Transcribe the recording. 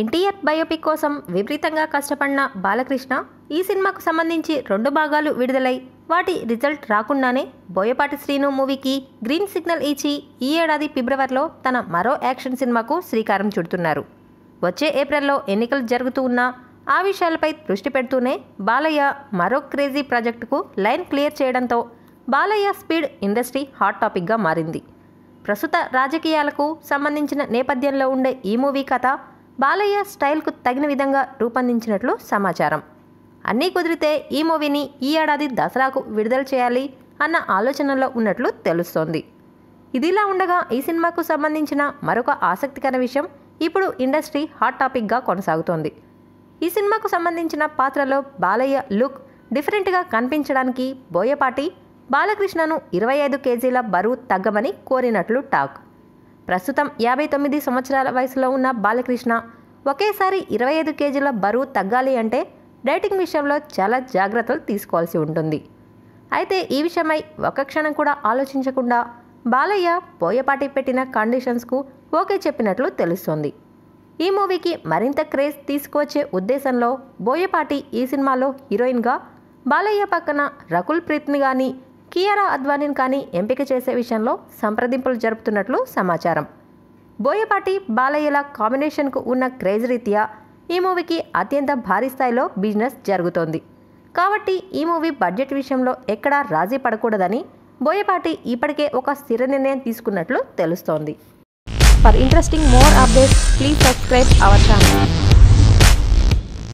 NTR biopic కోసం విపరీతంగా కష్టపడిన బాలకృష్ణ ఈ సినిమాకు సంబంధించి రెండు భాగాలు విడుదలై వాటి రిజల్ట్ రాకుండానే బోయపాటి శ్రీను మూవీకి గ్రీన్ సిగ్నల్ ఇచ్చి ఈ ఏడాది ఫిబ్రవరిలో తన మరో యాక్షన్ సినిమాకు శ్రీకారం చుడుతున్నారు. వచ్చే ఏప్రిల్లో ఎన్నికలు జరుగుతూ ఉన్నా ఆ విషయాలపై దృష్టి పెడుతూనే బాలయ్య మరో క్రేజీ ప్రాజెక్టుకు లైన్ క్లియర్ చేయడంతో బాలయ్య స్పీడ్ ఇండస్ట్రీ హాట్ టాపిక్గా మారింది. ప్రస్తుత రాజకీయాలకు సంబంధించిన నేపథ్యంలో ఉండే ఈ మూవీ కథ బాలయ్య స్టైల్కు తగిన విధంగా రూపొందించినట్లు సమాచారం. అన్నీ కుదిరితే ఈ మూవీని ఈ ఏడాది దసరాకు విడుదల చేయాలి అన్న ఆలోచనలో ఉన్నట్లు తెలుస్తోంది. ఇదిలా ఉండగా ఈ సినిమాకు సంబంధించిన మరొక ఆసక్తికర విషయం ఇప్పుడు ఇండస్ట్రీ హాట్ టాపిక్గా కొనసాగుతోంది. ఈ సినిమాకు సంబంధించిన పాత్రలో బాలయ్య లుక్ డిఫరెంట్గా కనిపించడానికి బోయపాటి బాలకృష్ణను ఇరవై ఐదు కేజీల బరువు తగ్గమని కోరినట్లు టాక్. ప్రస్తుతం యాభై తొమ్మిది సంవత్సరాల వయసులో ఉన్న బాలకృష్ణ ఒకేసారి ఇరవై ఐదు కేజీల బరువు తగ్గాలి అంటే డైటింగ్ విషయంలో చాలా జాగ్రత్తలు తీసుకోవాల్సి ఉంటుంది. అయితే ఈ విషయమై ఒక క్షణం కూడా ఆలోచించకుండా బాలయ్య బోయపాటి పెట్టిన కండిషన్స్కు ఓకే చెప్పినట్లు తెలుస్తోంది. ఈ మూవీకి మరింత క్రేజ్ తీసుకువచ్చే ఉద్దేశంలో బోయపాటి ఈ సినిమాలో హీరోయిన్గా బాలయ్య పక్కన రకుల్ ప్రీత్ని కానీ కియారా అద్వానీని కానీ ఎంపిక చేసే విషయంలో సంప్రదింపులు జరుపుతున్నట్లు సమాచారం. బోయపాటి బాలయ్యల కాంబినేషన్కు ఉన్న క్రేజ్ రీత్యా ఈ మూవీకి అత్యంత భారీ స్థాయిలో బిజినెస్ జరుగుతోంది. కాబట్టి ఈ మూవీ బడ్జెట్ విషయంలో ఎక్కడా రాజీ పడకూడదని బోయపాటి ఇప్పటికే ఒక స్థిర నిర్ణయం తీసుకున్నట్లు తెలుస్తోంది. For interesting more updates, please subscribe our channel.